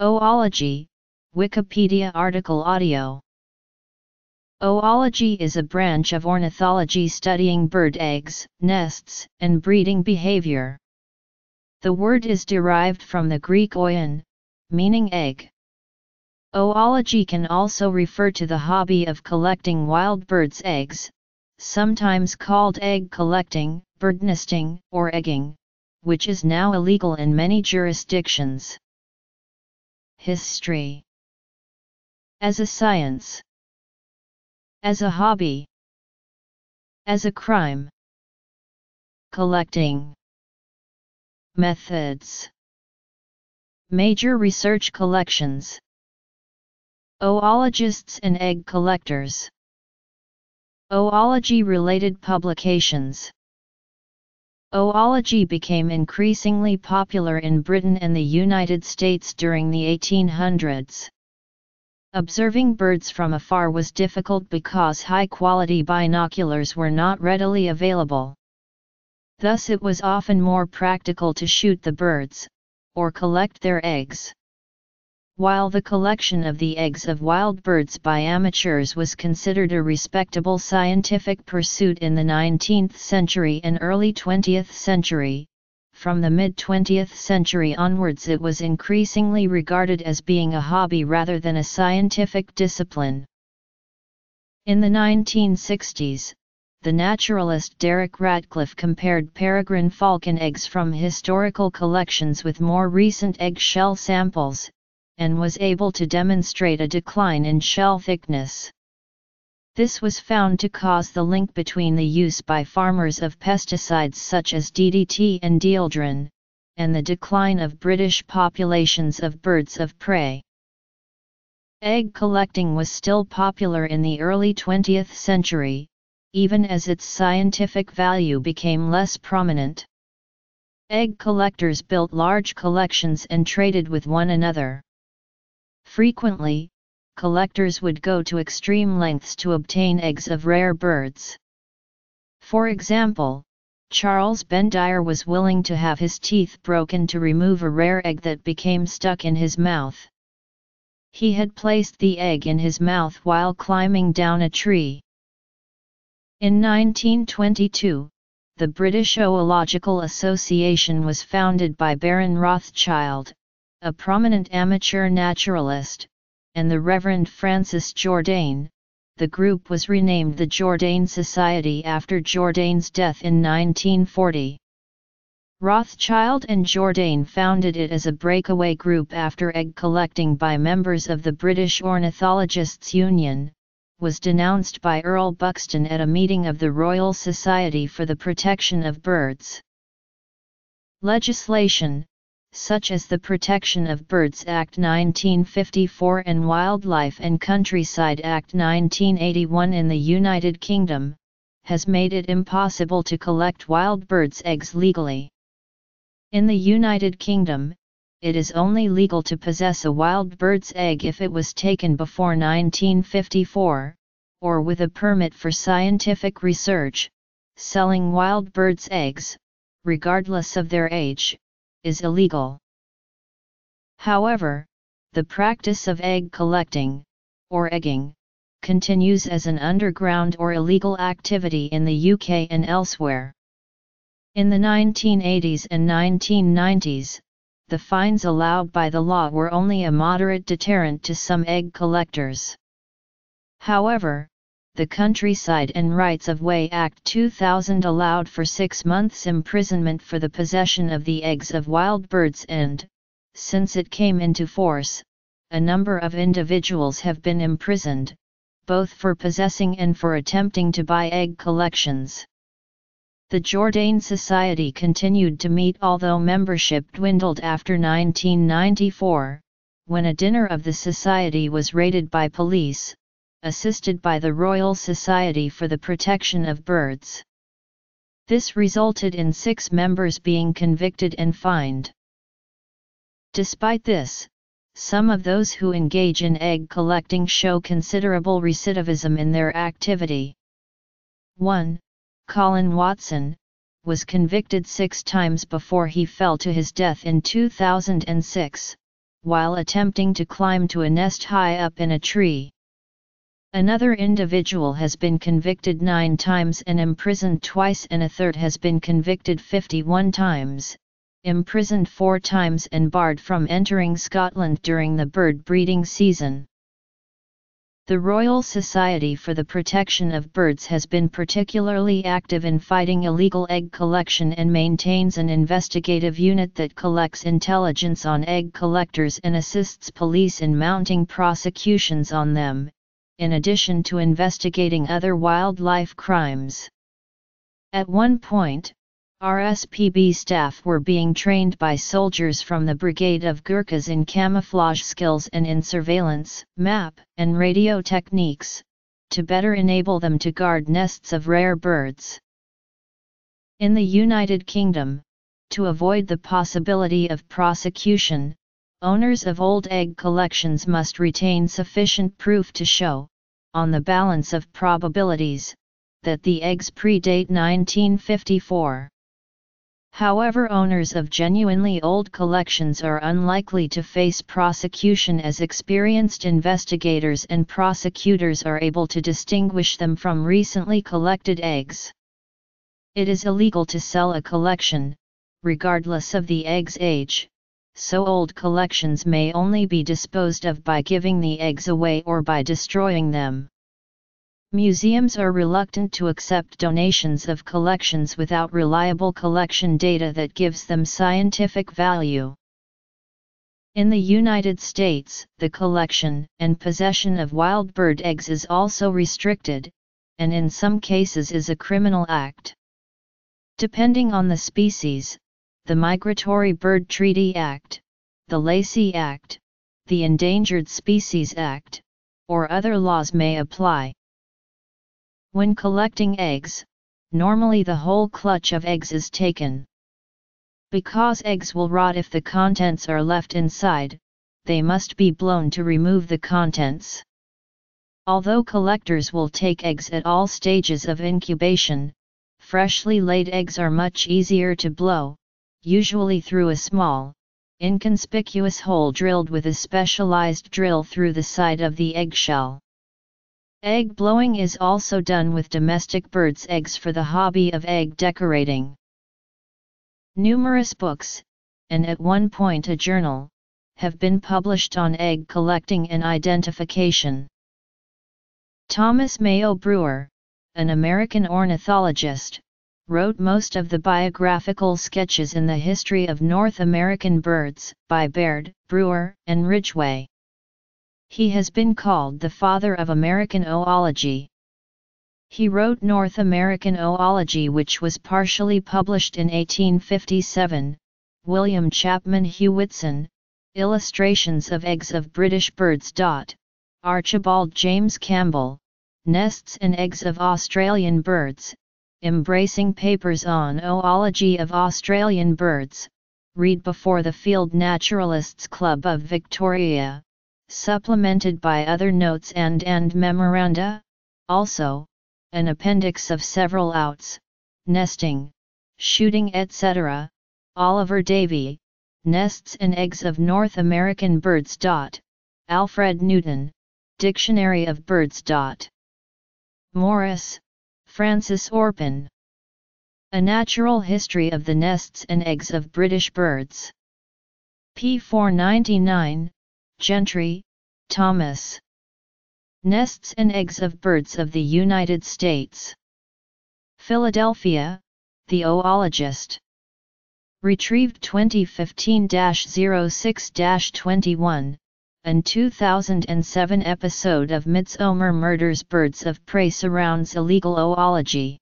Oology, Wikipedia article audio. Oology is a branch of ornithology studying bird eggs, nests, and breeding behavior. The word is derived from the Greek oion, meaning egg. Oology can also refer to the hobby of collecting wild birds' eggs, sometimes called egg collecting, bird nesting, or egging, which is now illegal in many jurisdictions. History As a science As a hobby As a crime Collecting Methods Major research collections Oologists and egg collectors Oology-related publications Oology became increasingly popular in Britain and the United States during the 1800s. Observing birds from afar was difficult because high-quality binoculars were not readily available. Thus it was often more practical to shoot the birds, or collect their eggs. While the collection of the eggs of wild birds by amateurs was considered a respectable scientific pursuit in the 19th century and early 20th century, from the mid-20th century onwards it was increasingly regarded as being a hobby rather than a scientific discipline. In the 1960s, the naturalist Derek Ratcliffe compared peregrine falcon eggs from historical collections with more recent eggshell samples, and was able to demonstrate a decline in shell thickness. This was found to cause the link between the use by farmers of pesticides such as DDT and dieldrin, and the decline of British populations of birds of prey. Egg collecting was still popular in the early 20th century, even as its scientific value became less prominent. Egg collectors built large collections and traded with one another. Frequently, collectors would go to extreme lengths to obtain eggs of rare birds. For example, Charles Bendire was willing to have his teeth broken to remove a rare egg that became stuck in his mouth. He had placed the egg in his mouth while climbing down a tree. In 1922, the British Oological Association was founded by Baron Rothschild, a prominent amateur naturalist, and the Reverend Francis Jourdain, the group was renamed the Jourdain Society after Jourdain's death in 1940. Rothschild and Jourdain founded it as a breakaway group after egg collecting by members of the British Ornithologists' Union, was denounced by Earl Buxton at a meeting of the Royal Society for the Protection of Birds. Legislation, such as the Protection of Birds Act 1954 and Wildlife and Countryside Act 1981 in the United Kingdom, has made it impossible to collect wild birds' eggs legally. In the United Kingdom, it is only legal to possess a wild bird's egg if it was taken before 1954, or with a permit for scientific research. Selling wild birds' eggs, regardless of their age, is illegal. However, the practice of egg collecting, or egging, continues as an underground or illegal activity in the UK and elsewhere. In the 1980s and 1990s, the fines allowed by the law were only a moderate deterrent to some egg collectors. However, the Countryside and Rights of Way Act 2000 allowed for six months imprisonment for the possession of the eggs of wild birds and, since it came into force, a number of individuals have been imprisoned, both for possessing and for attempting to buy egg collections. The Jourdain Society continued to meet although membership dwindled after 1994, when a dinner of the society was raided by police, assisted by the Royal Society for the Protection of Birds. This resulted in six members being convicted and fined. Despite this, some of those who engage in egg collecting show considerable recidivism in their activity. 1. Colin Watson, was convicted six times before he fell to his death in 2006, while attempting to climb to a nest high up in a tree. Another individual has been convicted nine times and imprisoned twice and a third has been convicted 51 times, imprisoned four times and barred from entering Scotland during the bird breeding season. The Royal Society for the Protection of Birds has been particularly active in fighting illegal egg collection and maintains an investigative unit that collects intelligence on egg collectors and assists police in mounting prosecutions on them, in addition to investigating other wildlife crimes. At one point, RSPB staff were being trained by soldiers from the Brigade of Gurkhas in camouflage skills and in surveillance, map, and radio techniques, to better enable them to guard nests of rare birds. In the United Kingdom, to avoid the possibility of prosecution, owners of old egg collections must retain sufficient proof to show, on the balance of probabilities, that the eggs predate 1954. However owners of genuinely old collections are unlikely to face prosecution as experienced investigators and prosecutors are able to distinguish them from recently collected eggs. It is illegal to sell a collection, regardless of the egg's age, so old collections may only be disposed of by giving the eggs away or by destroying them. Museums are reluctant to accept donations of collections without reliable collection data that gives them scientific value. In the United States, the collection and possession of wild bird eggs is also restricted, and in some cases is a criminal act. Depending on the species, the Migratory Bird Treaty Act, the Lacey Act, the Endangered Species Act, or other laws may apply. When collecting eggs, normally the whole clutch of eggs is taken. Because eggs will rot if the contents are left inside, they must be blown to remove the contents. Although collectors will take eggs at all stages of incubation, freshly laid eggs are much easier to blow, usually through a small, inconspicuous hole drilled with a specialized drill through the side of the eggshell. Egg blowing is also done with domestic birds' eggs for the hobby of egg decorating. Numerous books, and at one point a journal, have been published on egg collecting and identification. Thomas Mayo Brewer, an American ornithologist, wrote most of the biographical sketches in the history of North American birds by Baird, Brewer, and Ridgway. He has been called the father of American oology. He wrote North American Oology which was partially published in 1857, William Chapman Hewitson, Illustrations of Eggs of British Birds. Archibald James Campbell, Nests and Eggs of Australian Birds, Embracing Papers on Oology of Australian Birds, read before the Field Naturalists Club of Victoria, supplemented by other notes and and memoranda, also, an appendix of several outs, nesting, shooting etc., Oliver Davie, Nests and Eggs of North American Birds. Alfred Newton, Dictionary of Birds. Morris, Francis Orpen. A Natural History of the Nests and Eggs of British Birds. p. 499, Gentry, Thomas. Nests and Eggs of Birds of the United States. Philadelphia, The Oologist. Retrieved 2015-06-21, an 2007 episode of Midsomer Murders Birds of Prey surrounds illegal oology.